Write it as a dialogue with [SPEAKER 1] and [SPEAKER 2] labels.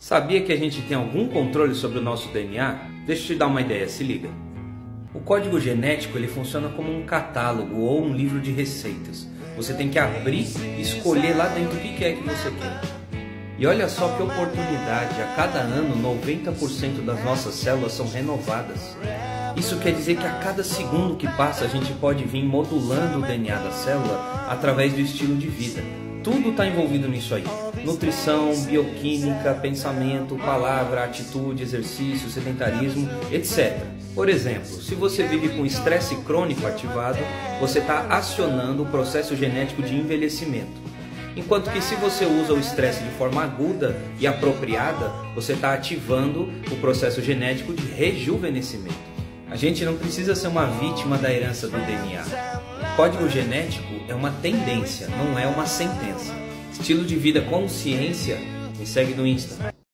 [SPEAKER 1] Sabia que a gente tem algum controle sobre o nosso DNA? Deixa eu te dar uma ideia, se liga. O código genético ele funciona como um catálogo ou um livro de receitas. Você tem que abrir e escolher lá dentro o que é que você quer. E olha só que oportunidade, a cada ano 90% das nossas células são renovadas. Isso quer dizer que a cada segundo que passa a gente pode vir modulando o DNA da célula através do estilo de vida. Tudo está envolvido nisso aí: nutrição, bioquímica, pensamento, palavra, atitude, exercício, sedentarismo, etc. Por exemplo, se você vive com estresse crônico ativado, você está acionando o processo genético de envelhecimento. Enquanto que se você usa o estresse de forma aguda e apropriada, você está ativando o processo genético de rejuvenescimento. A gente não precisa ser uma vítima da herança do DNA. Código genético é uma tendência, não é uma sentença. Estilo de vida consciência, me segue no Insta.